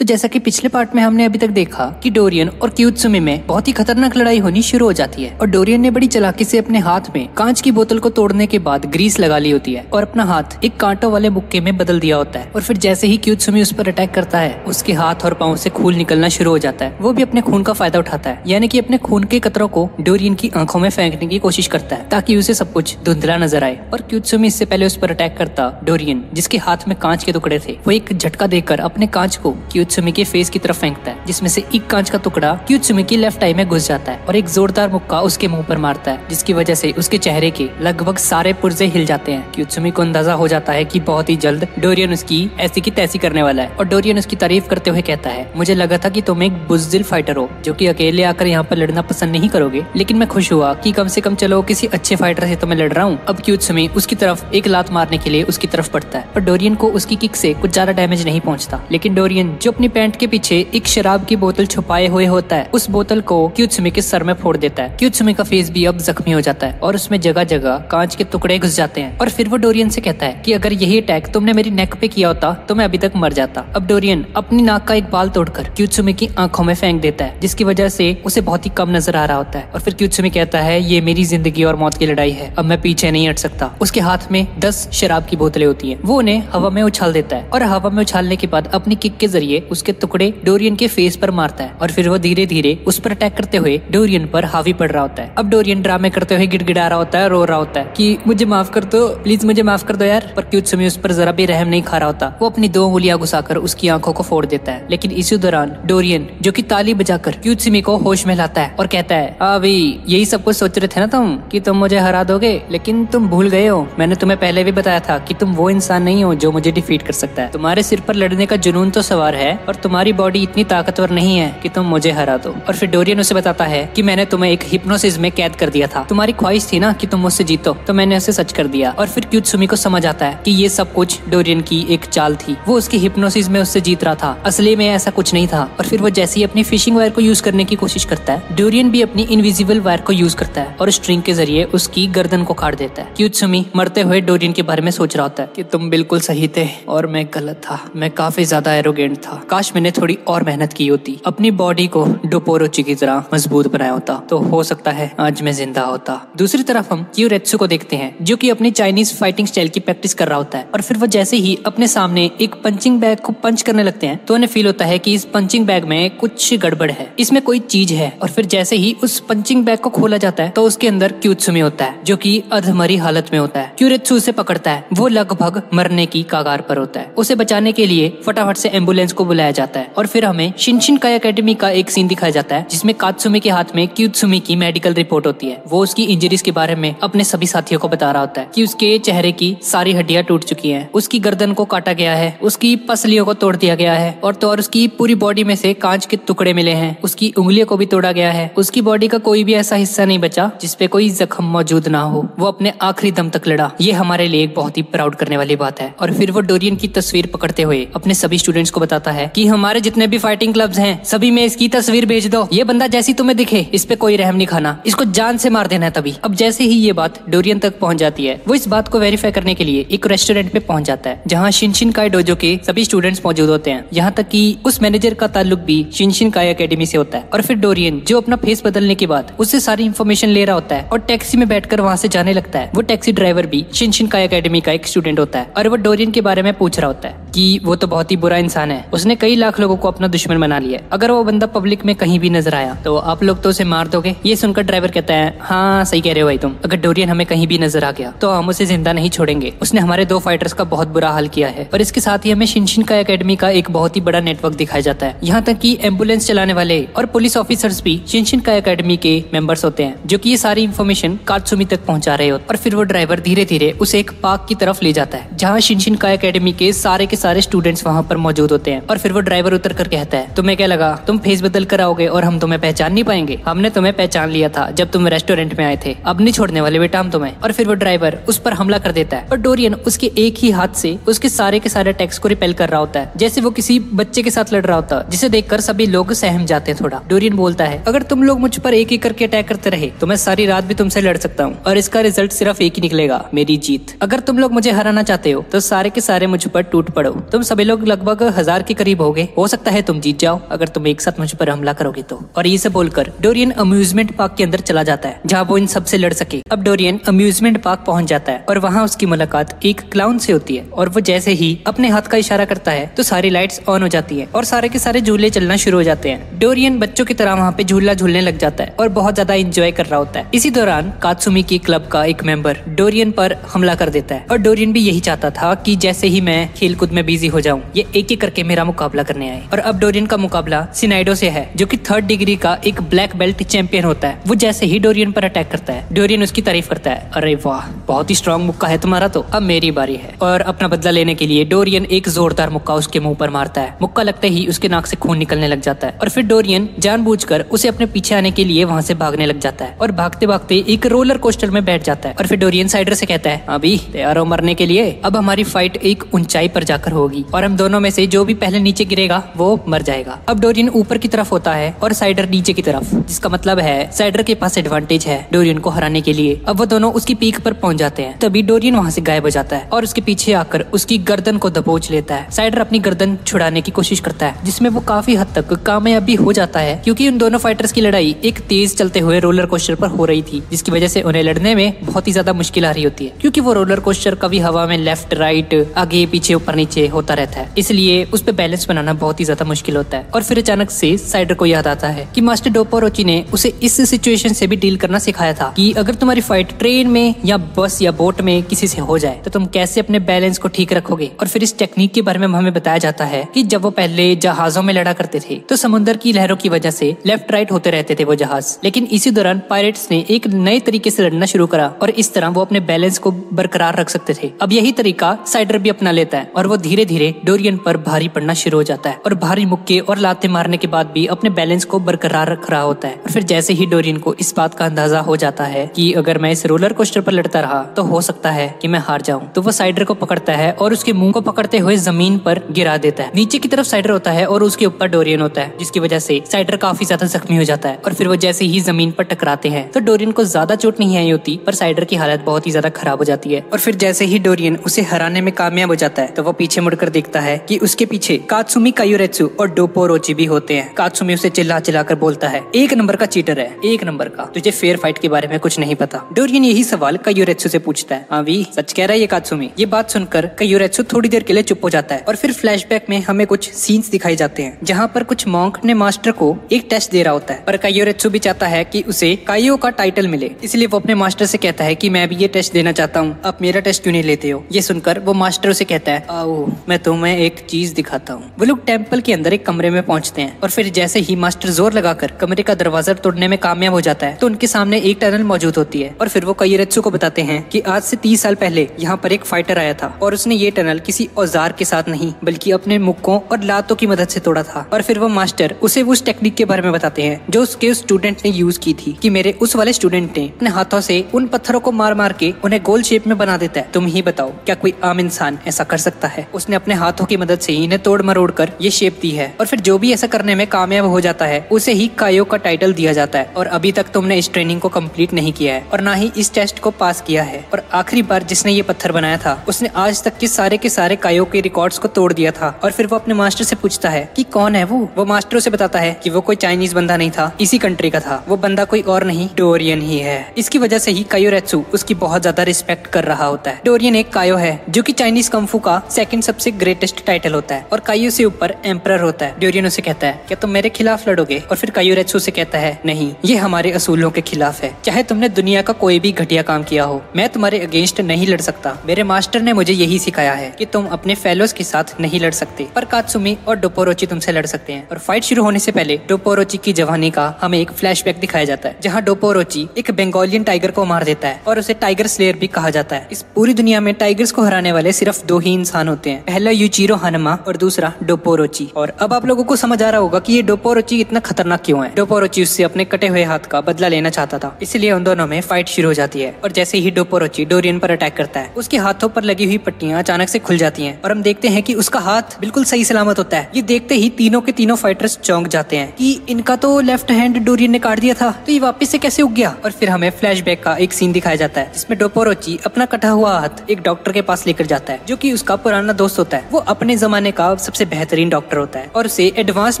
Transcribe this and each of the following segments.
तो जैसा कि पिछले पार्ट में हमने अभी तक देखा कि डोरियन और क्यूत्सुमी में बहुत ही खतरनाक लड़ाई होनी शुरू हो जाती है और डोरियन ने बड़ी चलाकी से अपने हाथ में कांच की बोतल को तोड़ने के बाद ग्रीस लगा ली होती है और अपना हाथ एक कांटों वाले बुक्के में बदल दिया होता है और फिर जैसे ही क्यूत्सुमी उस पर अटैक करता है, उसके हाथ और पाँव से खून निकलना शुरू हो जाता है। वो भी अपने खून का फ़ायदा उठाता है, यानी कि अपने खून के कतरों को डोरियन की आँखों में फेंकने की कोशिश करता है, ताकि उसे सब कुछ धुंधला नज़र आए। और क्यूत्सुमी इससे पहले उस पर अटैक करता डोरियन, जिसके हाथ में कांच के टुकड़े थे। वो एक झटका देकर अपने कांच को क्यूत्सुमी के फेस की तरफ़ फेंकता है, जिसमें से एक कांच का टुकड़ा क्यूत्सुमी की लेफ़्ट आई में घुस जाता है और एक जोरदार मुक्का उसके मुँह पर मारता है, जिसकी वजह से उसके चेहरे के लगभग सारे पुर्जे हिल जाते हैं। क्यूत्सुमी को अंदाज़ा हो जाता है कि बहुत ही जल्द डोरियन उसकी ऐसी की तैसी करने वाला है और डोरियन उसकी तारीफ़ करते हुए कहता है, मुझे लगा था की तुम एक बुजदिल फाइटर हो, जो की अकेले आकर यहाँ पर लड़ना पसंद नहीं करोगे, लेकिन मैं खुश हुआ की कम से कम चलो किसी अच्छे फाइटर से तो मैं लड़ रहा हूँ। अब क्यूत्सुमी उसकी तरफ़ एक लात मारने के लिए उसकी तरफ़ पड़ता है, पर डोरियन को उसकी किक से कुछ ज़्यादा डैमेज नहीं पहुँचता। लेकिन डोरियन जो अपनी पैंट के पीछे एक शराब की बोतल छुपाए हुए होता है। उस बोतल को क्यूत्सुमी के सर में फोड़ देता है। क्यूत्सुमी का फेस भी अब जख्मी हो जाता है और उसमें जगह जगह कांच के टुकड़े घुस जाते हैं। और फिर वो डोरियन से कहता है कि अगर यही अटैक तुमने मेरी नेक पे किया होता तो मैं अभी तक मर जाता। अब डोरियन अपनी नाक का एक बाल तोड़कर क्यूत्सुमी की आँखों में फेंक देता है, जिसकी वजह से उसे बहुत ही कम नज़र आ रहा होता है। और फिर क्यूत्सुमी कहता है, ये मेरी ज़िंदगी और मौत की लड़ाई है। अब मैं पीछे नहीं हट सकता। उसके हाथ में दस शराब की बोतलें होती है। वो उन्हें हवा में उछाल देता है। और हवा में उछालने के बाद अपनी किक के ज़रिए उसके टुकड़े डोरियन के फेस पर मारता है और फिर वो धीरे धीरे उस पर अटैक करते हुए डोरियन पर हावी पड़ रहा होता है। अब डोरियन ड्रामे करते हुए गिड़गिड़ा रहा होता है, रो रहा होता है कि मुझे माफ़ कर दो प्लीज़ मुझे माफ़ कर दो यार। पर क्यूट समय उस पर जरा भी रहम नहीं खा रहा होता। वो अपनी दो उंगलियाँ घुसाकर उसकी आँखों को फोड़ देता है। लेकिन इसी दौरान डोरियन, जो की ताली बजाकर क्यूट सिमी को होश में लाता है और कहता है अभी यही सब कुछ सोच रहे थे ना तुम कि तुम मुझे हरा दोगे? लेकिन तुम भूल गए हो। मैंने तुम्हें पहले भी बताया था कि तुम वो इंसान नहीं हो जो मुझे डिफीट कर सकता है। तुम्हारे सिर पर लड़ने का जुनून तो सवार है और तुम्हारी बॉडी इतनी ताकतवर नहीं है कि तुम मुझे हरा दो। और फिर डोरियन उसे बताता है कि मैंने तुम्हें एक हिप्नोसिस में कैद कर दिया था। तुम्हारी ख्वाहिश थी ना कि तुम मुझसे जीतो तो मैंने उसे सच कर दिया। और फिर क्यूट सुमी को समझ आता है कि ये सब कुछ डोरियन की एक चाल थी। वो उसकी हिप्नोसिस में उससे जीत रहा था। असली में ऐसा कुछ नहीं था। और फिर वो जैसे ही अपनी फिशिंग वायर को यूज़ करने की कोशिश करता है, डोरियन भी अपनी इनविजिबल वायर को यूज़ करता है और स्ट्रिंग के ज़रिए उसकी गर्दन को काट देता है। क्यूट सुमी मरते हुए डोरियन के बारे में सोच रहा होता है कि तुम बिल्कुल सही थे और मैं गलत था। मैं काफ़ी ज़्यादा एरोगेंट था। काश मैंने थोड़ी और मेहनत की होती। अपनी बॉडी को डोपोरोची की तरह मज़बूत बनाया होता। तो हो सकता है आज मैं ज़िंदा होता। दूसरी तरफ़ हम क्यूरेत्सु को देखते हैं, जो कि अपनी चाइनीज़ फाइटिंग स्टाइल की प्रैक्टिस कर रहा होता है। और फिर वो जैसे ही अपने सामने एक पंचिंग बैग को पंच करने लगते हैं तो उन्हें फील होता है कि इस पंचिंग बैग में कुछ गड़बड़ है। इसमें कोई चीज़ है। और फिर जैसे ही उस पंचिंग बैग को खोला जाता है तो उसके अंदर क्यूत्सुमी होता है, जो की अधमरी हालत में होता है। क्यूरेत्सु उसे पकड़ता है। वो लगभग मरने की कागार पर होता है। उसे बचाने के लिए फटाफट से एंबुलेंस को बुलाया जाता है। और फिर हमें शिनशिन काय अकेडमी का एक सीन दिखाया जाता है, जिसमें कात्सुमी के हाथ में क्यूत्सुमी की मेडिकल रिपोर्ट होती है। वो उसकी इंजरीज के बारे में अपने सभी साथियों को बता रहा होता है की उसके चेहरे की सारी हड्डियाँ टूट चुकी है। उसकी गर्दन को काटा गया है, उसकी पसलियों को तोड़ दिया गया है, और तो और उसकी पूरी बॉडी में से कांच के टुकड़े मिले हैं। उसकी उंगलियों को भी तोड़ा गया है। उसकी बॉडी का कोई भी ऐसा हिस्सा नहीं बचा, जिसपे कोई जख्म मौजूद ना हो। वो अपने आखिरी दम तक लड़ा। ये हमारे लिए एक बहुत ही प्राउड करने वाली बात है। और फिर वो डोरियन की तस्वीर पकड़ते हुए अपने सभी स्टूडेंट्स को बताता है कि हमारे जितने भी फाइटिंग क्लब्स हैं, सभी में इसकी तस्वीर भेज दो। ये बंदा जैसी तुम्हें दिखे, इस पे कोई रहम नहीं खाना। इसको जान से मार देना है तभी। अब जैसे ही ये बात डोरियन तक पहुँच जाती है, वो इस बात को वेरीफाई करने के लिए एक रेस्टोरेंट पे पहुँच जाता है, जहाँ शिनशिन काय डोजो के सभी स्टूडेंट्स मौजूद होते हैं। यहाँ तक कि उस मैनेजर का ताल्लुक भी शिनशिन काय अकेडमी से होता है। और फिर डोरियन, जो अपना फेस बदलने के बाद उससे सारी इन्फॉर्मेशन ले रहा होता है और टैक्सी में बैठकर वहाँ से जाने लगता है, वो टैक्सी ड्राइवर भी शिनशिन काय अकेडमी का एक स्टूडेंट होता है। और वो डोरियन के बारे में पूछ रहा होता है की वो तो बहुत ही बुरा इंसान है, उसने कई लाख लोगों को अपना दुश्मन बना लिया अगर वो बंदा पब्लिक में कहीं भी नज़र आया तो आप लोग तो उसे मार दोगे? ये सुनकर ड्राइवर कहता है हाँ सही कह रहे हो भाई तुम। अगर डोरियन हमें कहीं भी नज़र आ गया तो हम उसे ज़िंदा नहीं छोड़ेंगे। उसने हमारे दो फाइटर्स का बहुत बुरा हाल किया है। और इसके साथ ही हमें शिनशिन का अकेडमी का एक बहुत ही बड़ा नेटवर्क दिखाया जाता है। यहाँ तक कि एंबुलेंस चलाने वाले और पुलिस ऑफिसर्स भी शिनशिन का अकेडमी के मेंबर्स होते हैं, जो की ये सारी इन्फॉर्मेशन काटसुमी तक पहुँचा रहे होते और फिर वो ड्राइवर धीरे धीरे उसे एक पार्क की तरफ़ ले जाता है, जहाँ शिनशिन का अकेडमी के सारे के सारे स्टूडेंट्स वहाँ पर मौजूद होते हैं। और फिर वो ड्राइवर उतर कर कहता है, तुम्हें क्या लगा? तुम फेस बदल कर आओगे और हम तुम्हें पहचान नहीं पाएँगे? हमने तुम्हें पहचान लिया था जब तुम रेस्टोरेंट में आए थे। अब नहीं छोड़ने वाले बेटा हम तुम्हें। और फिर वो ड्राइवर उस पर हमला कर देता है। और डोरियन उसके एक ही हाथ से उसके सारे के सारे टैक्स को रिपेल कर रहा होता है, जैसे वो किसी बच्चे के साथ लड़ रहा होता, जिसे देखकर सभी लोग सहम जाते हैं थोड़ा। डोरियन बोलता है, अगर तुम लोग मुझ पर एक एक करके अटैक करते रहे तो मैं सारी रात भी तुमसे लड़ सकता हूँ। और इसका रिज़ल्ट सिर्फ़ एक ही निकलेगा, मेरी जीत। अगर तुम लोग मुझे हराना चाहते हो तो सारे के सारे मुझ पर टूट पड़ो। तुम सभी लोग लगभग हज़ार के करीब करीब हो गए हो सकता है तुम जीत जाओ, अगर तुम एक साथ मुझ पर हमला करोगे तो। और ये सब बोलकर डोरियन अम्यूजमेंट पार्क के अंदर चला जाता है, जहाँ वो इन सबसे लड़ सके। अब डोरियन अम्यूजमेंट पार्क पहुँच जाता है, और वहाँ उसकी मुलाकात एक क्लाउन से होती है। और वो जैसे ही अपने हाथ का इशारा करता है तो सारी लाइट्स ऑन हो जाती है, और सारे के सारे झूले चलना शुरू हो जाते हैं। डोरियन बच्चों की तरह वहाँ पे झूला झूलने लग जाता है, और बहुत ज़्यादा इंजॉय कर रहा होता है। इसी दौरान कात्सुमी की क्लब का एक मेंबर डोरियन पर हमला कर देता है, और डोरियन भी यही चाहता था कि जैसे ही मैं खेल कूद में बिज़ी हो जाऊँ, ये एक एक करके मेरा मुकाबला करने आए। और अब डोरियन का मुकाबला सिनाइडो से है, जो कि थर्ड डिग्री का एक ब्लैक बेल्ट चैंपियन होता है। वो जैसे ही डोरियन पर अटैक करता है, डोरियन उसकी तारीफ़ करता है। अरे वाह, बहुत ही स्ट्रॉन्ग मुक्का है तुम्हारा तो। अब मेरी बारी है। और अपना बदला लेने के लिए डोरियन एक जोरदार मुक्का उसके मुँह पर मारता है। मुक्का लगते ही उसके नाक से खून निकलने लग जाता है। और फिर डोरियन जानबूझकर उसे अपने पीछे आने के लिए वहाँ से भागने लग जाता है। और भागते भागते एक रोलर कोस्टर में बैठ जाता है। और फिर डोरियन साइडर से कहता है, अभी तैयार हो मरने के लिए। अब हमारी फाइट एक ऊंचाई पर जाकर होगी। और हम दोनों में से जो भी पहले नीचे गिरेगा, वो मर जाएगा। अब डोरियन ऊपर की तरफ़ होता है और साइडर नीचे की तरफ़, जिसका मतलब है साइडर के पास एडवांटेज है डोरियन को हराने के लिए। अब वो दोनों उसकी पीक पर पहुँच जाते हैं। तभी डोरियन वहाँ से गायब हो जाता है और उसके पीछे आकर उसकी गर्दन को दबोच लेता है। साइडर अपनी गर्दन छुड़ाने की कोशिश करता है, जिसमें वो काफ़ी हद तक कामयाब हो जाता है, क्योंकि उन दोनों फाइटर्स की लड़ाई एक तेज चलते हुए रोलर कोस्टर पर हो रही थी, जिसकी वजह से उन्हें लड़ने में बहुत ही ज़्यादा मुश्किल आ रही होती है, क्योंकि वो रोलर कोस्टर कभी हवा में लेफ़्ट राइट आगे, पीछे, ऊपर, नीचे होता रहता है। इसलिए उस पर बैलेंस बनाना बहुत ही ज़्यादा मुश्किल होता है। और फिर अचानक से साइडर को याद आता है कि मास्टर डोपोरोची ने उसे इस सिचुएशन से भी डील करना सिखाया था कि अगर तुम्हारी फाइट ट्रेन में या बस या बोट में किसी से हो जाए तो तुम कैसे अपने बैलेंस को ठीक रखोगे? और फिर इस टेक्निक के बारे में हमें बताया जाता है कि जब वो पहले जहाजों में लड़ा करते थे तो समुद्र की लहरों की वजह से लेफ़्ट राइट होते रहते थे वो जहाज़। लेकिन इसी दौरान पायरेट्स ने एक नए तरीके से लड़ना शुरू करा और इस तरह वो अपने बैलेंस को बरकरार रख सकते थे। अब यही तरीका साइडर भी अपना लेता है और वो धीरे धीरे डोरियन पर भारी पड़ना शुरू हो जाता है और भारी मुक्के और लाते मारने के बाद भी अपने बैलेंस को बरकरार रख रहा होता है। और फिर जैसे ही डोरियन को इस बात का अंदाज़ा हो जाता है कि अगर मैं इस रोलर कोस्टर पर लड़ता रहा तो हो सकता है कि मैं हार जाऊँ। तो वो साइडर को पकड़ता है और उसके मुँह को पकड़ते हुए ज़मीन पर गिरा देता है। नीचे की तरफ़ साइडर होता है और उसके ऊपर डोरियन होता है, जिसकी वजह से साइडर काफ़ी ज़्यादा जख्मी हो जाता है। और फिर वो जैसे ही ज़मीन पर टकराते हैं तो डोरियन को ज़्यादा चोट नहीं आई होती, पर साइडर की हालत बहुत ही ज़्यादा खराब हो जाती है। और फिर जैसे ही डोरियन उसे हराने में कामयाब हो जाता है तो वो पीछे मुड़कर देखता है कि उसके पीछे कात्सुमी कायुरेत्सु और डोपोरोची भी होते हैं। कात्सुमी उसे चिल्ला चिल्ला कर बोलता है, एक नंबर का चीटर है, एक नंबर का। तुझे फेयर फाइट के बारे में कुछ नहीं पता। डोरियन यही सवाल कायुरेत्सु से पूछता है। हाँ वी, सच कह रहा है ये कात्सुमी? ये बात सुनकर कायुरेत्सु थोड़ी देर के लिए चुप हो जाता है और फिर फ्लैशबैक में हमें कुछ सीन्स दिखाई जाते हैं, जहाँ पर कुछ मॉन्क ने मास्टर को एक टेस्ट दे रहा होता है। पर कायोरेत्सु भी चाहता है की उसे कायो का टाइटल मिले, इसलिए वो अपने मास्टर से कहता है की मैं भी ये टेस्ट देना चाहता हूँ, आप मेरा टेस्ट क्यों नहीं लेते हो? ये सुनकर वो मास्टर उसे कहता है, आओ, मैं तुम्हें एक चीज़ दिखाता हूँ। वो लोग टेंपल के अंदर एक कमरे में पहुँचते हैं और फिर जैसे ही मास्टर ज़ोर लगाकर कमरे का दरवाज़ा तोड़ने में कामयाब हो जाता है तो उनके सामने एक टनल मौजूद होती है। और फिर वो कई कायोरेत्सु को बताते हैं की आज से तीस साल पहले यहाँ पर एक फाइटर आया था और उसने ये टनल किसी औज़ार के साथ नहीं, बल्कि अपने मुक्कों और लातों की मदद से तोड़ा था। और फिर वो मास्टर उसे उस टेक्निक के बारे में बताते हैं, जो उसके स्टूडेंट ने यूज़ की थी कि मेरे उस वाले स्टूडेंट ने अपने हाथों से उन पत्थरों को मार मार के उन्हें गोल शेप में बना देता है। तुम ही बताओ, क्या कोई आम इंसान ऐसा कर सकता है? उसने अपने हाथों की मदद से इन्हें तोड़ मरोड़ कर ये शेप दी है। और फिर जो भी ऐसा करने में कामयाब हो जाता है, उसे ही कायो का टाइटल दिया जाता है। और अभी तक तुमने इस ट्रेनिंग को कंप्लीट नहीं किया है। और ना ही इस टेस्ट को पास किया है। और आखिरी बार जिसने ये पत्थर बनाया था, उसने आज तक के सारे के सारे कायो के रिकॉर्ड्स को तोड़ दिया था। और फिर वो अपने मास्टर से पूछता है कि कौन है वो? वो मास्टर उसे बताता है कि वो कोई चाइनीज़ बंदा नहीं था, इसी कंट्री का था। वो बंदा कोई और नहीं डोरियन ही है। इसकी वजह से ही कायोरेत्सु उसकी बहुत ज़्यादा रिस्पेक्ट कर रहा होता है। डोरियन एक कायो है, जो कि चाइनीज़ कंफू का सेकंड सबसे ग्रेटेस्ट टाइटल होता है। और कायो से ऊपर एम्पर होता है डोरियन उसे कहता है, क्या तुम मेरे खिलाफ लड़ोगे? और फिर कायोरेत्सु से कहता है, नहीं, ये हमारे असूलों के खिलाफ है। चाहे तुमने दुनिया का कोई भी घटिया काम किया हो, मैं तुम्हारे अगेंस्ट नहीं लड़ सकता। मेरे मास्टर ने मुझे यही सिखाया है कि तुम अपने फेलोज के साथ नहीं लड़ सकते, पर कात्सुमी और डोपोरोची तुमसे लड़ सकते हैं। और फाइट शुरू होने से पहले डोपोरोची की जवानी का हमें एक फ्लैशबैक दिखाया जाता है, जहाँ डोपोरोची एक बंगालियन टाइगर को मार देता है और उसे टाइगर स्लेयर भी कहा जाता है। इस पूरी दुनिया में टाइगर्स को हराने वाले सिर्फ़ दो ही इंसान होते हैं, पहला यूचीरो हनमा और दूसरा डोपोरोची। और अब आप लोगों को समझ आ रहा होगा कि ये डोपोरोची इतना खतरनाक क्यों है। डोपोरोची उससे अपने कटे हुए हाथ का बदला लेना चाहता था। इसलिए उन दोनों में फाइट शुरू हो जाती है। और जैसे ही डोपोरोची डोरियन पर अटैक करता है, उसके हाथों पर लगी हुई पट्टियाँ अचानक से खुल जाती है। और हम देखते हैं कि उसका हाथ बिल्कुल सही सलामत होता है। ये देखते ही तीनों के तीनों फाइटर्स चौंक जाते हैं कि इनका तो लेफ़्ट हैंड डोरियन ने काट दिया था। तो ये वापस से कैसे उग गया? और फिर हमें फ्लैशबैक का एक सीन दिखाया जाता है, जिसमें डोपोरोची अपना कटा हुआ हाथ एक डॉक्टर के पास लेकर जाता है, जो कि उसका पुराना दोस्त होता है। वो अपने जमाने का सबसे सबसे बेहतरीन डॉक्टर होता है। और उसे एडवांस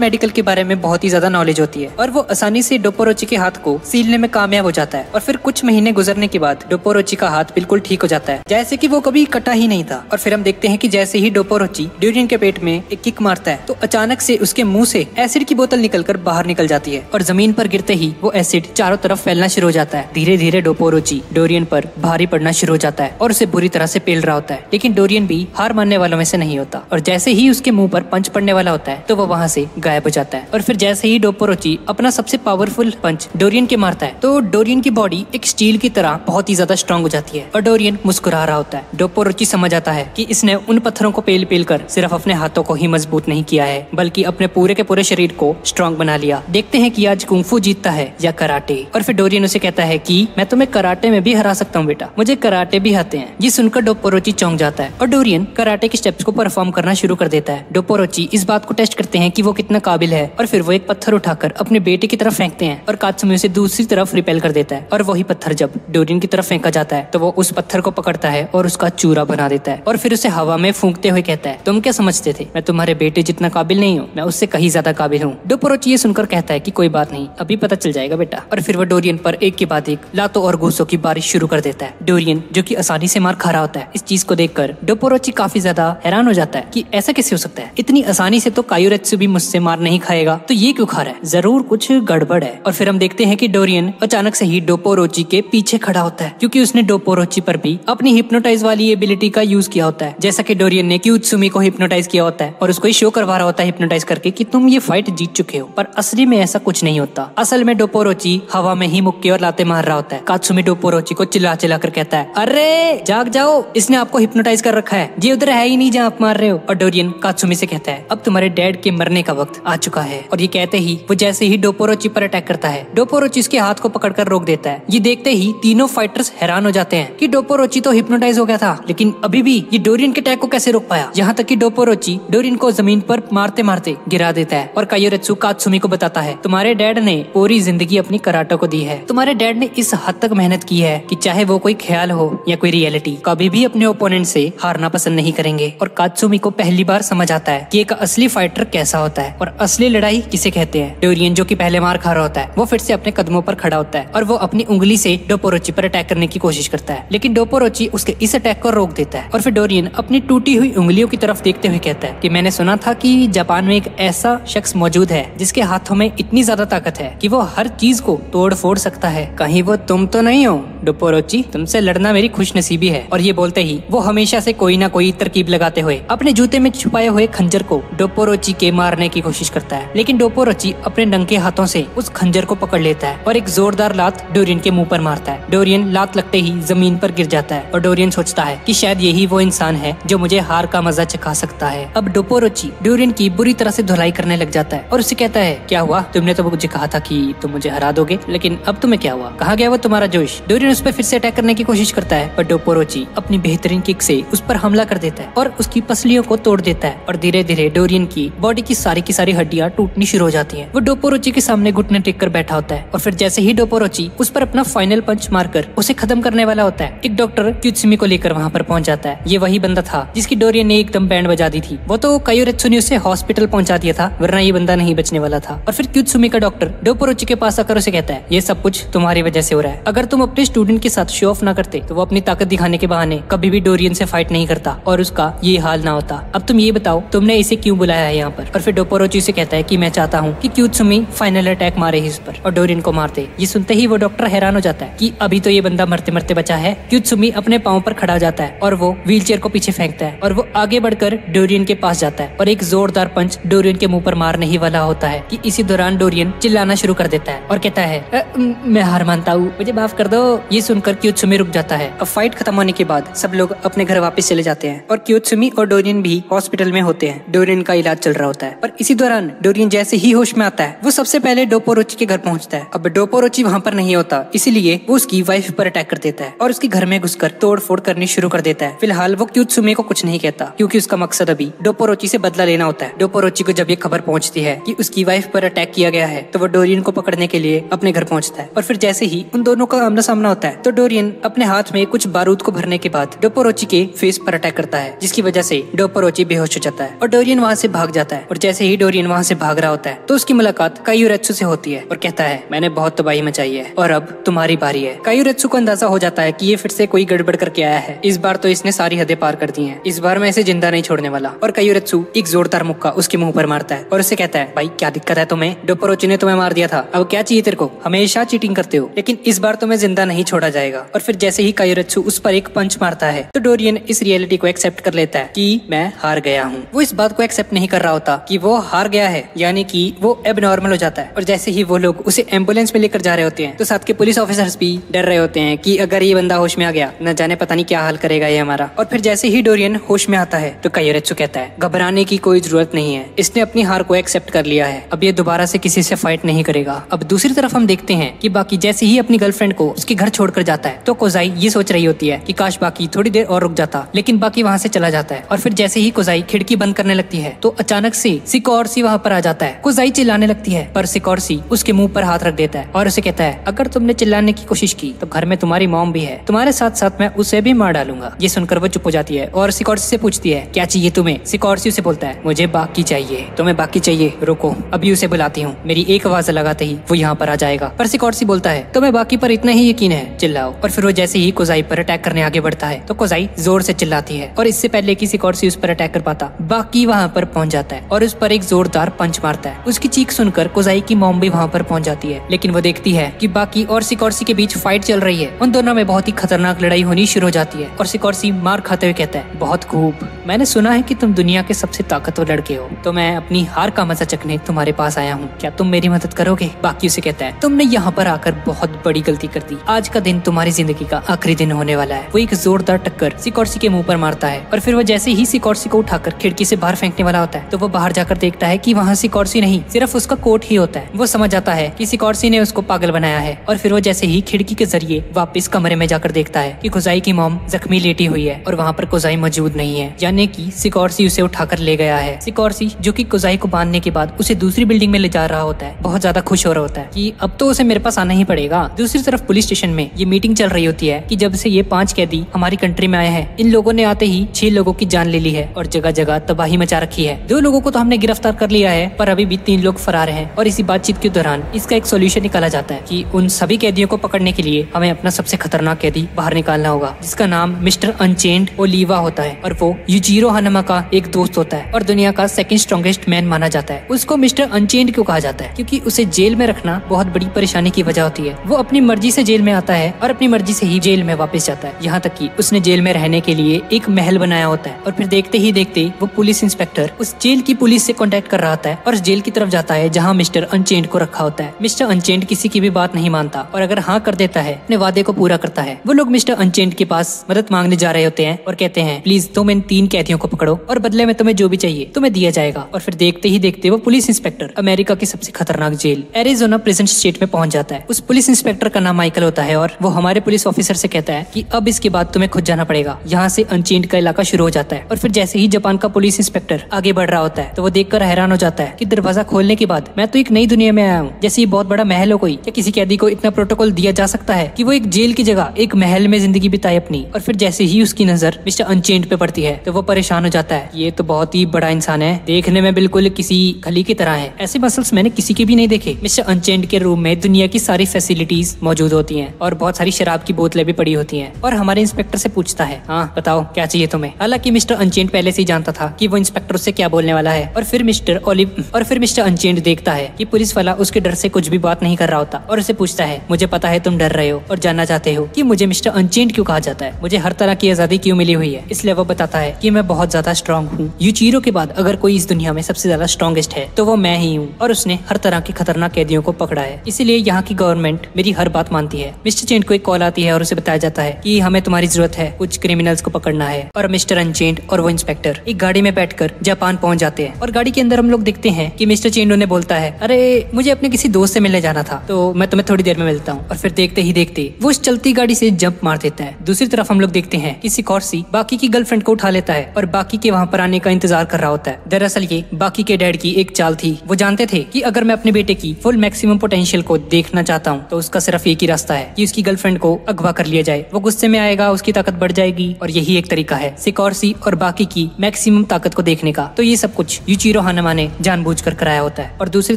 मेडिकल के बारे में बहुत ही ज़्यादा नॉलेज होती है। और वो आसानी से डोपोरोची के हाथ को सीलने में कामयाब हो जाता है। और फिर कुछ महीने गुजरने के बाद डोपोरोची का हाथ बिल्कुल ठीक हो जाता है। जैसे की वो कभी कटा ही नहीं था। और फिर हम देखते हैं की जैसे ही डोपोरोची ड्यूरियन के पेट में एक किक मारता है तो अचानक से उसके मुँह से एसिड की बोतल निकलकर बाहर निकल जाती है। और ज़मीन पर गिरते ही वो एसिड चारों तरफ़ फैलना शुरू हो जाता है। धीरे धीरे डोपोरोची डोरियन पर भारी पड़ना शुरू हो जाता है। और उसे बुरी तरह से पेल रहा होता है। लेकिन डोरियन भी हार मानने वालों में से नहीं होता। और जैसे ही उसके मुँह पर पंच पड़ने वाला होता है तो वो वहाँ से गायब हो जाता है। और फिर जैसे ही डोपोरोची अपना सबसे पावरफुल पंच डोरियन के मारता है तो डोरियन की बॉडी एक स्टील की तरह बहुत ही ज़्यादा स्ट्रांग हो जाती है। और डोरियन मुस्कुरा रहा होता है। डोपोरोची समझ आता है की इसने उन पत्थरों को पेल पेल कर सिर्फ़ अपने हाथों को ही मज़बूत नहीं किया है, बल्कि अपने पूरे के पूरे शरीर को स्ट्रांग बना लिया। देखते हैं कि आज कुंफू जीतता है या कराटे और फिर डोरियन उसे कहता है कि, मैं तुम्हें कराटे में भी हरा सकता हूँ बेटा। मुझे कराटे भी आते हैं। ये सुनकर डोपोरोची चौंक जाता है। और डोरियन कराटे के स्टेप्स को परफॉर्म करना शुरू कर देता है। डोपोरोची इस बात को टेस्ट करते हैं कि वो कितना काबिल है और फिर वो एक पत्थर उठाकर अपने बेटे की तरफ़ फेंकते हैं और कात्सुमी उसे दूसरी तरफ़ रिपेल कर देता है और वही पत्थर जब डोरियन की तरफ़ फेंका जाता है तो वो उस पत्थर को पकड़ता है और उसका चूरा बना देता है और फिर उसे हवा में फूंकते हुए कहता है, तुम क्या समझते थे? मैं तुम्हारे बेटे जितना काबिल नहीं हूँ, मैं उससे कहीं ज़्यादा काबिल हूँ। डोपोरोची ये सुनकर कहता है की कोई बात नहीं, अभी पता चल जाएगा बेटा। और फिर वो डोरियन पर एक के बाद एक लातों और घूसों की बारिश शुरू कर देता है। डोरियन, जो की आसानी से मार खा रहा होता है, इस चीज़ को देखकर डोपोरोची काफ़ी ज़्यादा हैरान हो जाता है की ऐसा कैसे हो सकता है? इतनी आसानी से तो कायुरेत्सु भी मुझसे मार नहीं खाएगा। तो ये क्यों खा रहा है? ज़रूर कुछ गड़बड़ है। और फिर हम देखते हैं कि डोरियन अचानक से ही डोपोरोची के पीछे खड़ा होता है, क्योंकि उसने डोपोरोची पर भी अपनी हिप्नोटाइज वाली एबिलिटी का यूज़ किया होता है। जैसा कि डोरियन ने क्यूत्सुमी को हिप्नोटाइज किया होता है, और उसको शो करवा रहा होता है हिप्नोटाइज करके कि तुम ये फाइट जीत चुके हो। पर असली में ऐसा कुछ नहीं होता। असल में डोपोरोची हवा में ही मुक्के और लाते मार रहा होता है। कात्सुमी डोपोरोची को चिल्ला चिल्ला कर कहता है, अरे, जाग जाओ। इसने आपको हिप्नोटाइज कर रखा है। ये उधर है ही नहीं जहाँ आप मार रहे हो। और डोरियन कात्सुमी से कहता है, अब तुम्हारे डैड के मरने का वक्त आ चुका है। और ये कहते ही, वो जैसे ही डोपोरोची पर अटैक करता है डोपोरोची उसके हाथ को पकड़कर रोक देता है। ये देखते ही तीनों फाइटर्स हैरान हो जाते हैं कि डोपोरोची तो हिप्नोटाइज हो गया था, लेकिन अभी भी ये डोरियन के अटैक को कैसे रोक पाया? यहाँ तक कि डोपोरोची डोरियन को ज़मीन पर मारते मारते गिरा देता है और कायोरेत्सु कात्सुमी को बताता है, तुम्हारे डैड ने पूरी ज़िंदगी अपनी कराटो को दी है। तुम्हारे डैड ने इस हद तक मेहनत की है कि चाहे वो कोई ख्याल हो या कोई रियलिटी, कभी भी अपने ओपोनेंट से हारना पसंद नहीं करेंगे। और कात्सुमी को पहली बार समझ आता है कि एक असली फाइटर कैसा होता है और असली लड़ाई किसे कहते हैं। डोरियन जो कि पहले मार खा रहा होता है, वो फिर से अपने कदमों पर खड़ा होता है और वो अपनी उंगली से डोपोरोची पर अटैक करने की कोशिश करता है। लेकिन डोपोरोची उसके इस अटैक को रोक देता है और फिर डोरियन अपनी टूटी हुई उंगलियों की तरफ़ देखते हुए कहता है कि मैंने सुना था कि जापान में एक ऐसा शख्स मौजूद है जिसके हाथों में इतनी ज़्यादा ताकत है कि वो हर चीज़ को तोड़ फोड़ सकता है। कहीं वो तुम तो नहीं हो, डोपोरोची? तुमसे लड़ना मेरी खुश नसीबी है। और ये बोलते ही वो हमेशा से कोई ना कोई तरकीब लगाते हुए अपने जूते में छुपाए हुए खंजर को डोपोरोची के मारने की कोशिश करता है। लेकिन डोपोरोची अपने नंगे हाथों से उस खंजर को पकड़ लेता है और एक जोरदार लात डोरियन के मुँह पर मारता है। डोरियन लात लगते ही ज़मीन पर गिर जाता है और डोरियन सोचता है कि शायद यही वो इंसान है जो मुझे हार का मज़ा चखा सकता है। अब डोपोरोची डोरियन की बुरी तरह से धुलाई करने लग जाता है और उसे कहता है, क्या हुआ? तुमने तो मुझे कहा था कि तुम मुझे हरा दोगे, लेकिन अब तुम्हें क्या हुआ? कहा गया वो तुम्हारा जोश? डोरियन उस पर फिर से अटैक करने की कोशिश करता है, पर डोपोरोची अपनी बेहतरीन किक से उस पर हमला कर देता है और उसकी पसलियों को तोड़ देता है और धीरे धीरे डोरियन की बॉडी की सारी की सारी हड्डियाँ टूटनी शुरू हो जाती है। वो डोपोरोची के सामने घुटने टेक कर बैठा होता है और फिर जैसे ही डोपोरोची उस पर अपना फाइनल पंच मारकर उसे खत्म करने वाला होता है, एक डॉक्टर क्यूत्सुमी को लेकर वहाँ पर पहुँच जाता है। ये वही बंदा था जिसकी डोरियन ने एकदम बैंड बजा दी थी। वो तो कायोरेत्सु ने उसे हॉस्पिटल पहुँचा दिया था, वरना ये बंदा नहीं बचने वाला था। और फिर क्यूत्सुमी का डॉक्टर डोपोरोची के पास आकर उसे कहता है, ये सब कुछ तुम्हारी वजह से हो रहा है। अगर तुम अपने स्टूडेंट के साथ शो ऑफ़ ना करते तो वो अपनी ताकत दिखाने के बहाने कभी भी डोरियन से फाइट नहीं करता और उसका ये हाल ना होता। अब तुम ये बताओ तुमने इसे क्यों बुलाया है यहाँ पर? और फिर डोपोरोची से कहता है कि मैं चाहता हूँ कि क्यूत्सुमी फाइनल अटैक मारे इस पर और डोरियन को मारते ये सुनते ही वो डॉक्टर हैरान हो जाता है कि अभी तो ये बंदा मरते मरते बचा है। क्यूत्सुमी अपने पाँव पर खड़ा जाता है और वो व्हील को पीछे फेंकता है और वो आगे बढ़कर डोरियन के पास जाता है और एक जोरदार पंच डोरियन के मुँह पर मारने ही वाला होता है कि इसी दौरान डोरियन चिल्लाना शुरू कर देता है और कहता है मैं हार मानता हूँ। मुझे माफ़ कर दो। ये सुनकर क्यूत्सुमी रुक जाता है। अब फाइट खत्म होने के बाद सब लोग अपने घर वापस चले जाते हैं और क्यूत्सुमी और डोरियन भी हॉस्पिटल में होते हैं। डोरियन का इलाज चल रहा होता है। पर इसी दौरान डोरियन जैसे ही होश में आता है, वो सबसे पहले डोपोरोची के घर पहुँचता है। अब डोपोरोची वहाँ पर नहीं होता, इसीलिए वो उसकी वाइफ पर अटैक कर देता है और उसके घर में घुसकर तोड़ फोड़ करनी शुरू कर देता है। फ़िलहाल वो क्यूत्सुमी को कुछ नहीं कहता, क्योंकि उसका मकसद अभी डोपोरोची से बदला लेना होता है। डोपोरोची को जब ये खबर पहुँचती है कि उसकी वाइफ पर अटैक किया गया है तो वो डोरियन को पकड़ने के लिए अपने घर पहुँचता है। और फिर जैसे ही उन दोनों का आमना सामना होता है तो डोरियन अपने हाथ में कुछ बारूद को भरने के बाद डोपोरोची के फेस पर अटैक करता है, जिसकी वजह से डोपोरोची बेहोश हो जाता है। और डोरियन वहाँ से भाग जाता है। और जैसे ही डोरियन वहाँ से भाग रहा होता है तो उसकी मुलाकात कायूरेत्सु से होती है और कहता है, मैंने बहुत तबाही मचाई है और अब तुम्हारी बारी है। कायूरेत्सु को अंदाज़ा हो जाता है की ये फिर से कोई गड़बड़ करके आया है। इस बार तो इसने सारी हदें पार कर दी है। इस बार मैं इसे ज़िंदा नहीं छोड़ने वाला। और कायूरेत्सु एक जोरदार मुक्का उसके मुँह पर मारता है और उसे कहता है, भाई, क्या दिक्कत है तुम्हें? डोपोरोची ने तुम्हें मार दिया था। अब क्या चाहिए तेरे को? हमेशा चीटिंग करते हो। लेकिन इस बार तुम्हें ज़िंदा नहीं छोड़ा जाएगा। और फिर जैसे ही कायूरेत्सु उस पर एक पंच मारता है तो डोरियन इस रियलिटी को एक्सेप्ट कर लेता है कि मैं हार गया हूँ। वो इस बात को एक्सेप्ट नहीं कर रहा होता कि वो हार गया है, यानी कि वो एबनॉर्मल हो जाता है। और जैसे ही वो लोग उसे एंबुलेंस में लेकर जा रहे होते हैं तो साथ के पुलिस ऑफिसर्स भी डर रहे होते हैं कि अगर ये बंदा होश में आ गया, न जाने पता नहीं क्या हाल करेगा ये हमारा। और फिर जैसे ही डोरियन होश में आता है तो कायूरेत्सु कहता है, घबराने की कोई ज़रूरत नहीं है। इसने अपनी हार को एक्सेप्ट कर लिया है। अब ये दोबारा से किसी से फाइट नहीं करेगा। अब दूसरी तरफ़ हम देखते हैं कि बाकी जैसे ही अपनी गर्लफ्रेंड को उसके घर छोड़कर जाता है तो कोजाई ये सोच रही होती है कि काश बाकी थोड़ी देर और रुक जाता, लेकिन बाकी वहाँ से चला जाता है। और फिर जैसे ही कोजाई खिड़की बंद करने लगती है। तो अचानक से सिकौरसी वहाँ पर आ जाता है। कोजाई चिल्लाने लगती है, पर सिकौरसी उसके मुँह पर हाथ रख देता है और उसे कहता है, अगर तुमने चिल्लाने की कोशिश की तो घर में तुम्हारी मॉम भी है। तुम्हारे साथ साथ मैं उसे भी मार डालूँगा। ये सुनकर वो चुप हो जाती है और सिकौरसी से पूछती है, क्या चाहिए तुम्हें? सिकौरसी उसे बोलता है, मुझे बाकी चाहिए। तुम्हें बाकी चाहिए। रुको, अभी उसे बुलाती हूँ। मेरी एक आवाज़ लगाते ही वो यहाँ पर आ जाएगा। पर सिकौरसी बोलता है, तुम्हें बाकी पर इतना ही यकीन है? चिल्लाओ। और फिर वो जैसे ही कोजाई पर अटैक करने आगे बढ़ता है तो कोजाई ज़ोर से चिल्लाती है और इससे पहले की कौरसी उस पर अटैक कर पाता बाकी वहाँ पर पहुँच जाता है और उस पर एक जोरदार पंच मारता है। उसकी चीख सुनकर कोजाई की मोम भी वहाँ पर पहुँच जाती है, लेकिन वो देखती है कि बाकी और सिकौरसी के बीच फाइट चल रही है। उन दोनों में बहुत ही खतरनाक लड़ाई होनी शुरू हो जाती है और सिकौरसी मार खाते हुए कहता है, बहुत खूब। मैंने सुना है कि तुम दुनिया के सबसे ताकतवर लड़के हो। तो मैं अपनी हार का मज़ा चखने तुम्हारे पास आया हूँ। क्या तुम मेरी मदद करोगे? बाकी उसे कहता है, तुमने यहाँ पर आकर बहुत बड़ी गलती कर दी। आज का दिन तुम्हारी ज़िंदगी का आखिरी दिन होने वाला है। वो एक जोरदार टक्कर सिकौरसी के मुँह पर मारता है और फिर वो जैसे ही सिकौरसी को उठाकर खिड़की से बाहर फेंकने वाला होता है तो वो बाहर जाकर देखता है कि वहाँ सिकौरसी नहीं, सिर्फ़ उसका कोट ही होता है। वो समझ जाता है कि सिकॉर्सी ने उसको पागल बनाया है, और फिर वो जैसे ही खिड़की के ज़रिए वापस कमरे में जाकर देखता है कि खुजाई की मोम जख्मी लेटी हुई है, और वहाँ पर कुजाई मौजूद नहीं है, यानी कि सिकौरसी उसे उठाकर ले गया है। सिकौरसी, जो की कुजाई को बांधने के बाद उसे दूसरी बिल्डिंग में ले जा रहा होता है, बहुत ज़्यादा खुश हो रहा होता है की अब तो उसे मेरे पास आना ही पड़ेगा। दूसरी तरफ़ पुलिस स्टेशन में ये मीटिंग चल रही होती है की जब से ये पाँच कैदी हमारी कंट्री में आए हैं, इन लोगों ने आते ही छह लोगों की जान ले ली है, और जगह जगह तबाही मचा रखी है। दो लोगों को तो हमने गिरफ़्तार कर लिया है, पर अभी भी तीन लोग फरार हैं और इसी बातचीत के दौरान इसका एक सोल्यूशन निकाला जाता है कि उन सभी कैदियों को पकड़ने के लिए हमें अपना सबसे खतरनाक कैदी बाहर निकालना होगा, जिसका नाम मिस्टर अनचेंड ओलीवा होता है और वो यूजीरो हनमा का एक दोस्त होता है और दुनिया का सेकंड स्ट्रॉन्गेस्ट मैन माना जाता है। उसको मिस्टर अनचेंड क्यों कहा जाता है? क्योंकि उसे जेल में रखना बहुत बड़ी परेशानी की वजह होती है। वो अपनी मर्ज़ी से जेल में आता है और अपनी मर्ज़ी से ही जेल में वापस जाता है। यहाँ तक कि उसने जेल में रहने के लिए एक महल बनाया होता है और फिर देखते ही देखते वो पुलिस इंस्पेक्टर उस जेल की पुलिस से कांटेक्ट कर रहा होता है और उस जेल की तरफ़ जाता है जहाँ मिस्टर अनचेंड को रखा होता है। मिस्टर अनचेंड किसी की भी बात नहीं मानता और अगर हाँ कर देता है, अपने वादे को पूरा करता है। वो लोग मिस्टर अनचेंड के पास मदद मांगने जा रहे होते हैं और कहते हैं, प्लीज़ तुम इन तीन कैदियों को पकड़ो और बदले में तुम्हें जो भी चाहिए, तुम्हें दिया जाएगा। और फिर देखते ही देखते वो पुलिस इंस्पेक्टर, अमेरिका की सबसे खतरनाक जेल एरिजोना प्रेजेंट स्टेट में पहुँच जाता है। उस पुलिस इंस्पेक्टर का नाम माइकल होता है और वो हमारे पुलिस ऑफिसर से कहता है कि अब इसके बाद तुम्हें खुद जाना पड़ेगा। यहाँ से अनचेंड का इलाका शुरू हो जाता है और फिर जैसे ही जापान का पुलिस इंस्पेक्टर आगे बढ़ रहा होता है तो वो देखकर हैरान हो जाता है कि दरवाज़ा खोलने के बाद मैं तो एक नई दुनिया में आया हूँ। जैसे ये बहुत बड़ा महल हो कोई क्या किसी कैदी को इतना प्रोटोकॉल दिया जा सकता है की वो एक जेल की जगह, एक महल में ज़िंदगी बिताए अपनी। और फिर जैसे ही उसकी नज़र मिस्टर अनचेंड पे पड़ती है तो वो परेशान हो जाता है। ये तो बहुत ही बड़ा इंसान है। देखने में बिल्कुल किसी खली की तरह है। ऐसे मसल्स मैंने किसी के भी नहीं देखे। मिस्टर अनचेंड के रूम में दुनिया की सारी फैसिलिटीज़ मौजूद होती हैं, और बहुत सारी शराब की बोतलें भी पड़ी होती हैं। और हमारे इंस्पेक्टर से पूछता है हाँ बताओ, क्या चाहिए तुम्हें? हालाँकि मिस्टर अनचेंड पहले से ही जानता था कि वो इंस्पेक्टर से क्या बोलने वाला है। और फिर मिस्टर ओलिव, और फिर मिस्टर अनचेंड देखता है कि पुलिस वाला उसके डर से कुछ भी बात नहीं कर रहा होता और उसे पूछता है, मुझे पता है तुम डर रहे हो और जानना चाहते हो कि मुझे मिस्टर अनचेंड क्यों कहा जाता है? मुझे हर तरह की आज़ादी क्यों मिली हुई है? इसलिए वो बताता है कि मैं बहुत ज़्यादा स्ट्रांग हूँ। यूचीरो के बाद अगर कोई इस दुनिया में सबसे ज़्यादा स्ट्रॉन्गेस्ट है तो वो मैं ही हूँ और उसने हर तरह के खतरनाक कैदियों को पकड़ा है। इसीलिए यहाँ की गवर्नमेंट मेरी हर बात मानती है। मिस्टर चेंट को एक कॉल आती है और उसे बताया जाता है की हमें तुम्हारी ज़रूरत है, कुछ क्रिमिनल्स को पकड़ना है। और मिस्टर अनचेंट और वो इंस्पेक्टर एक गाड़ी में बैठकर जापान पहुँच जाते हैं। और गाड़ी के अंदर हम लोग देखते हैं कि मिस्टर चेंड ने बोलता है, अरे, मुझे अपने किसी दोस्त से मिलने जाना था तो मैं तुम्हें थोड़ी देर में मिलता हूँ। और फिर देखते ही देखते वो उस चलती गाड़ी से जंप मार देता है। दूसरी तरफ़ हम लोग देखते हैं कि सिकॉर्सी बाकी की गर्लफ्रेंड को उठा लेता है और बाकी के वहाँ पर आने का इंतज़ार कर रहा होता है। दरअसल ये बाकी के डैड की एक चाल थी। वो जानते थे कि अगर मैं अपने बेटे की फुल मैक्सिमम पोटेंशियल को देखना चाहता हूँ तो उसका सिर्फ़ एक ही रास्ता है कि उसकी गर्लफ्रेंड को अगवा कर लिया जाए। वो गुस्से में आएगा, उसकी ताकत बढ़ जाएगी। और यही एक तरीका है। सिकॉर्सी और बाकी की मैक्सिमम ताकत को देखने का। तो ये सब कुछ यूचीरो हानमा ने जानबूझकर कराया होता है। और दूसरी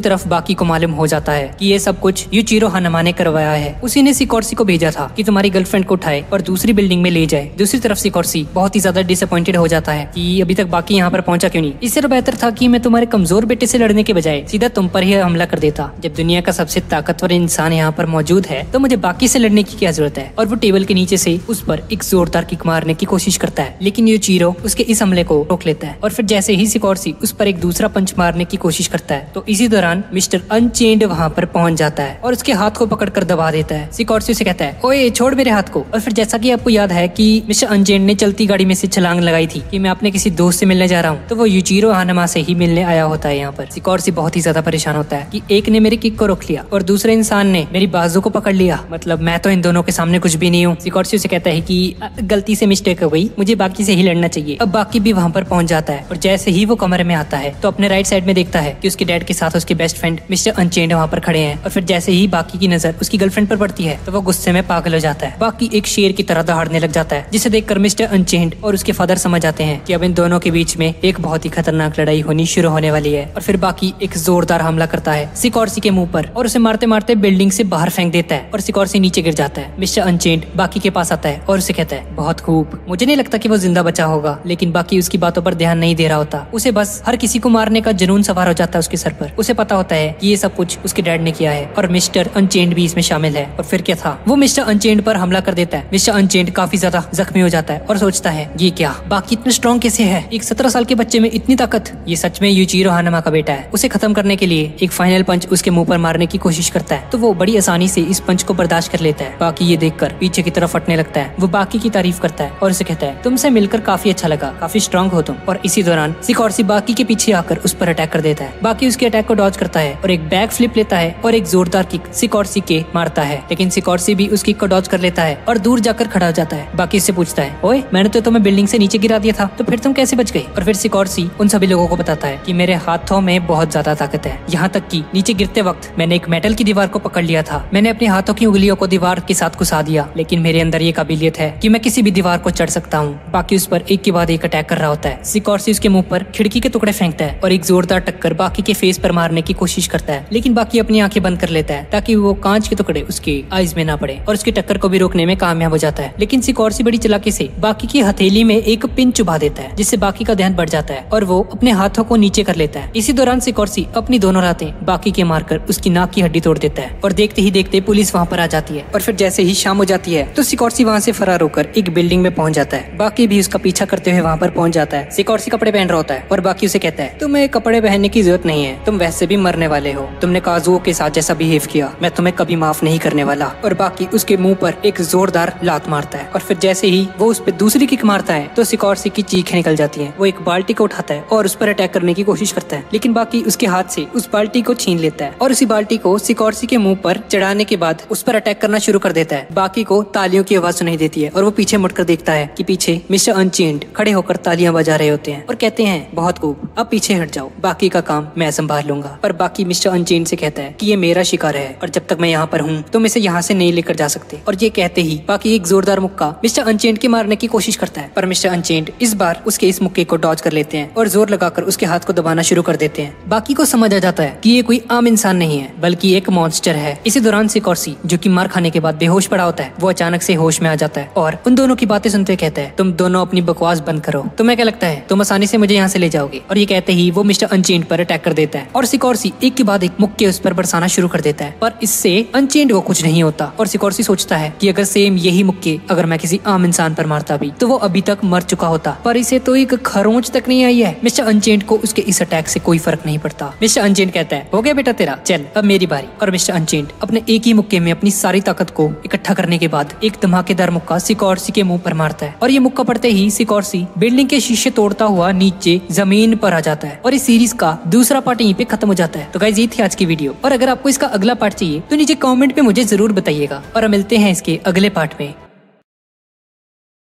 तरफ़ बाकी को मालूम हो जाता है कि ये सब कुछ यूचीरो हानमा ने करवाया है। उसी ने सिकॉर्सी को भेजा था कि तुम्हारी गर्लफ्रेंड को उठाए और दूसरी बिल्डिंग में ले जाए। दूसरी तरफ़ सिकॉर्सी बहुत ही ज़्यादा डिसअपॉइंटेड हो जाता है की अभी तक बाकी यहाँ पर पहुँचा क्यों नहीं? इससे बेहतर था की मैं तुम्हारे कमज़ोर बेटे से लड़ने के बजाय सीधा तुम पर ही हमला कर देता। जब दुनिया का सबसे ताकतवर इंसान यहाँ पर मौजूद है तो मुझे बाकी से लड़ने की क्या ज़रूरत है? और वो टेबल के नीचे से उस पर एक जोरदार किक मारने की कोशिश करता है। लेकिन ये चीरो उसके इस हमले को रोक लेता है। और फिर जैसे ही सिकॉर्सी उस पर एक दूसरा पंच मारने की कोशिश करता है तो इसी दौरान मिस्टर अनचेंड वहाँ पर पहुँच जाता है और उसके हाथ को पकड़ कर दबा देता है। सिकॉर्सी उसे कहता है, ओए, छोड़ मेरे हाथ को। और फिर जैसा की आपको याद है की मिस्टर अनचेंड ने चलती गाड़ी में से छलांग लगाई थी की मैं अपने किसी दोस्त से मिलने जा रहा हूँ तो वो यूचीरो आनमा से ही मिलने आया होता है यहाँ पर। सिकॉर्सी बहुत ही ज़्यादा परेशान होता है की एक ने मेरी किक को रोक लिया और दूसरे इंसान ने मेरी बाजू को पकड़ लिया। मतलब मैं तो इन दोनों के सामने कुछ भी नहीं हूँ। सिकॉर्सी उसे कहता है की गलती से मिस्टेक हो गई, मुझे बाकी से ही लड़ना चाहिए। अब बाकी भी वहाँ पर पहुँच जाता है। और जैसे ही वो कमरे में आता है तो अपने राइट साइड में देखता है कि उसके डैड के साथ उसके बेस्ट फ्रेंड मिस्टर अनचेंड वहाँ पर खड़े हैं। और फिर जैसे ही बाकी की नज़र उसकी गर्लफ्रेंड पर पड़ती है तो वो गुस्से में पागल हो जाता है। बाकी एक शेर की तरह दहाड़ने लग जाता है, जिसे देखकर मिस्टर अनचेंड और उसके फादर समझ आते हैं कि अब इन दोनों के बीच में एक बहुत ही खतरनाक लड़ाई होनी शुरू होने वाली है। और फिर बाकी एक जोरदार हमला करता है सिकॉर्सी के मुँह पर और उसे मारते मारते बिल्डिंग से बाहर फेंक देता है और सिकॉर्सी नीचे गिर जाता है। मिस्टर अनचेंड बाकी के पास आता है और उसे कहता है, बहुत खूब। मुझे नहीं लगता की वो ज़िंदा बचा होगा, लेकिन बाकी उसकी बातों पर ध्यान नहीं दे रहा होता। उसे बस हर किसी को मारने का जुनून सवार हो जाता है उसके सर पर। उसे पता होता है कि ये सब कुछ उसके डैड ने किया है और मिस्टर अनचेंड भी इसमें शामिल है। और फिर क्या था? वो मिस्टर अनचेंड पर हमला कर देता है। मिस्टर अनचेंड काफ़ी ज़्यादा जख्मी हो जाता है और सोचता है, ये क्या? बाकी इतने स्ट्रॉन्ग कैसे है? एक सत्रह साल के बच्चे में इतनी ताकत? ये सच में यूचीरो हानमा का बेटा है। उसे खत्म करने के लिए एक फाइनल पंच उसके मुँह पर मारने की कोशिश करता है। तो वो बड़ी आसानी से इस पंच को बर्दाश्त कर लेता है। बाकी ये देखकर पीछे की तरफ़ फटने लगता है। वो बाकी की तारीफ़ करता है और उसे कहता है, तुमसे मिलकर काफ़ी अच्छा लगा। काफ़ी स्ट्रॉन्ग हो तुम और इसी दौरान सिकॉर्सी बाकी के पीछे आकर उस पर अटैक कर देता है। बाकी उसके अटैक को डॉज करता है और एक बैक फ्लिप लेता है और एक जोरदार किक सिकॉर्सी के मारता है। लेकिन सिकॉर्सी भी उस किक को डॉज कर लेता है और दूर जाकर खड़ा हो जाता है। बाकी इससे पूछता है, ओए, मैंने तो तुम्हें बिल्डिंग से नीचे गिरा दिया था तो फिर तुम कैसे बच गई और फिर सिकॉर्सी उन सभी लोगों को बताता है कि, मेरे हाथों में बहुत ज़्यादा ताकत है। यहाँ तक कि नीचे गिरते वक्त मैंने एक मेटल की दीवार को पकड़ लिया था। मैंने अपने हाथों की उंगलियों को दीवार के साथ घुसा दिया, लेकिन मेरे अंदर ये काबिलियत है कि मैं किसी भी दीवार को चढ़ सकता हूँ। बाकी उस पर एक के बाद एक अटैक कर रहा होता है। सिकॉर्सी उसके मुँह पर खिड़की के टुकड़े फेंकता है और एक जोरदार टक्कर बाकी के फेस पर मारने की कोशिश करता है, लेकिन बाकी अपनी आँखें बंद कर लेता है ताकि वो कांच के टुकड़े उसके आईज में ना पड़े और उसकी टक्कर को भी रोकने में कामयाब हो जाता है। लेकिन सिकॉर्सी बड़ी चलाकी से बाकी की हथेली में एक पिन चुभा देता है, जिससे बाकी का ध्यान बढ़ जाता है और वो अपने हाथों को नीचे कर लेता है। इसी दौरान सिकॉर्सी अपनी दोनों रातें बाकी के मारकर उसकी नाक की हड्डी तोड़ देता है और देखते ही देखते पुलिस वहाँ पर आ जाती है और फिर जैसे ही शाम हो जाती है तो सिकॉर्सी वहाँ से फरार होकर एक बिल्डिंग में पहुँच जाता है। बाकी भी उसका पीछा करते हुए वहाँ पर पहुँच जाता है। सिकॉर्सी कपड़े पहन रहा होता है और बाकी उसे कहता है, तुम्हें कपड़े पहनने की ज़रूरत नहीं है। तुम वैसे भी मरने वाले हो। तुमने काजुओं के साथ जैसा बिहेव किया। मैं तुम्हें कभी माफ़ नहीं करने वाला। और बाकी उसके मुँह पर एक जोरदार लात मारता है। और फिर जैसे ही वो उस पर दूसरी किक मारता है तो सिकॉर्सी की चीखें निकल जाती है। वो एक बाल्टी को उठाता है और उस पर अटैक करने की कोशिश करता है। लेकिन बाकी उसके हाथ से उस बाल्टी को छीन लेता है और उसी बाल्टी को सिकॉर्सी के मुँह पर चढ़ाने के बाद उस पर अटैक करना शुरू कर देता है। बाकी को तालियों की आवाज़ सुनाई देती है और वो पीछे मुड़कर देखता है कि पीछे मिस्टर अनचेंड खड़े होकर तालियाँ बजा रहे होते हैं और कहते हैं, बहुत खूब, अब पीछे हट जाओ, बाकी का काम मैं संभाल लूँगा। पर बाकी मिस्टर अनचेंड से कहता है कि ये मेरा शिकार है और जब तक मैं यहाँ पर हूँ, तुम इसे यहाँ से नहीं लेकर जा सकते। और ये कहते ही बाकी एक जोरदार मुक्का मिस्टर अनचेंड के मारने की कोशिश करता है। पर मिस्टर अनचेंड इस बार उसके इस मुक्के को डॉज कर लेते हैं और ज़ोर लगाकर उसके हाथ को दबाना शुरू कर देते हैं। बाकी को समझ आ जाता है कि ये कोई आम इंसान नहीं है, बल्कि एक मॉन्स्टर है। इसी दौरान सिकॉर्सी, जो कि मार खाने के बाद बेहोश पड़ा होता है, वो अचानक से होश में आ जाता है और उन दोनों की बातें सुनते कहता है, तुम दोनों अपनी बकवास बंद करो। तुम्हें क्या लगता है? तुम आसानी से मुझे यहाँ से ले जाओगे। और ये कहते ही वो मिस्टर अनचेंड पर अटैक कर देता है। और सिकॉर्सी एक के बाद एक मुक्के उस पर बरसाना शुरू कर देता है। पर इससे अनचेंड को कुछ नहीं होता। और सिकॉर्सी सोचता है कि अगर सेम यही मुक्के अगर मैं किसी आम इंसान पर मारता भी तो वो अभी तक मर चुका होता। पर इसे तो एक खरोंच तक नहीं आई है। मिस्टर अनचेंड को उसके इस अटैक से कोई फ़र्क नहीं पड़ता। मिस्टर अनचेंड कहता है, हो गया बेटा तेरा। चल, अब मेरी बारी। और मिस्टर अनचेंड अपने एक ही मुक्के में अपनी सारी ताकत को इकट्ठा करने के बाद एक धमाकेदार मुक्का सिकॉर्सी के मुँह पर मारता है। और ये मुक्का पड़ते ही सिकॉर्सी बिल्डिंग के शीशे तोड़ता हुआ नीचे ज़मीन पर आ जाता है और इस सीरीज़ का दूसरा पार्ट यहीं पे खत्म हो जाता है। तो गाइज़ ये थी आज की वीडियो और अगर आपको इसका अगला पार्ट चाहिए तो नीचे कॉमेंट पे मुझे ज़रूर बताइएगा। और मिलते हैं इसके अगले पार्ट में।